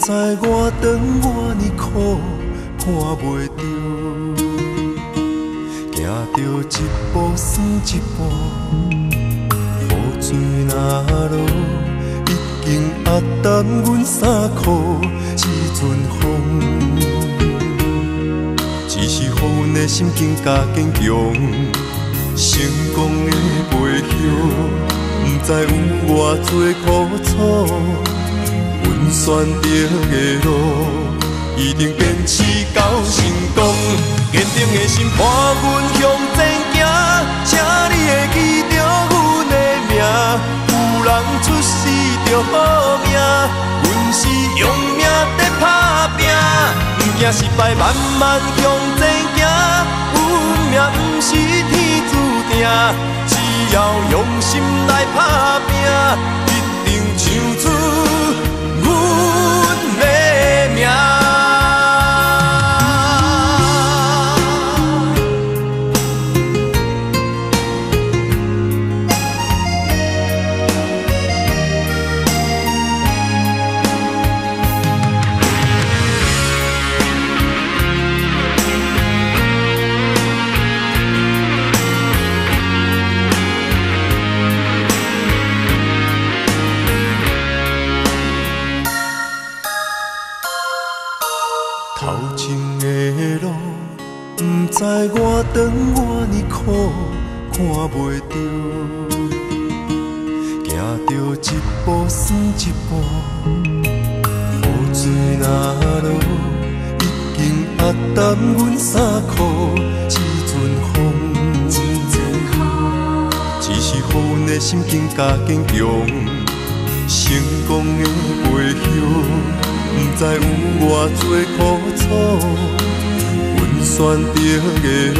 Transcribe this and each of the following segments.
头前的路，不知我长偌呢苦，看袂着，行着一步算一步，雨水若落，已经压淡阮衫裤，一阵风，只是予阮的心境加坚强，成功的背后。不知有偌多苦楚，选择的路，一定坚持到成功。坚定的心伴阮向前行，请你会记着阮的名。有人出世着好命，阮是用命在打拼，不惊失败，慢慢向前行。运命不是天注定。只要用心来打拼，长我呢苦，看袂着，行着一步算一步，雨水若落，已经压淡阮衫裤，一阵风，只是予阮的心境加坚强，成功的，知有偌多苦楚。选择的路，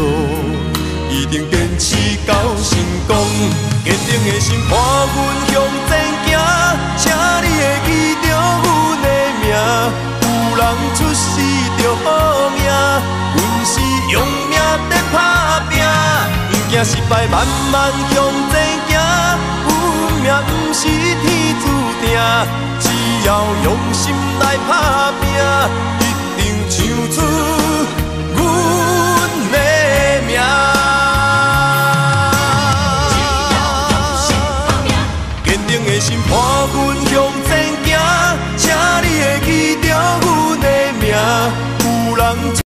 一定坚持到成功。坚定的心伴阮向前行，请你会记着阮的名。有人出世着好命，阮是用命在打拼，不惊失败，慢慢向前行。运命不是天注只要用心来打拼，一定唱出阮的名。坚定的心，伴阮。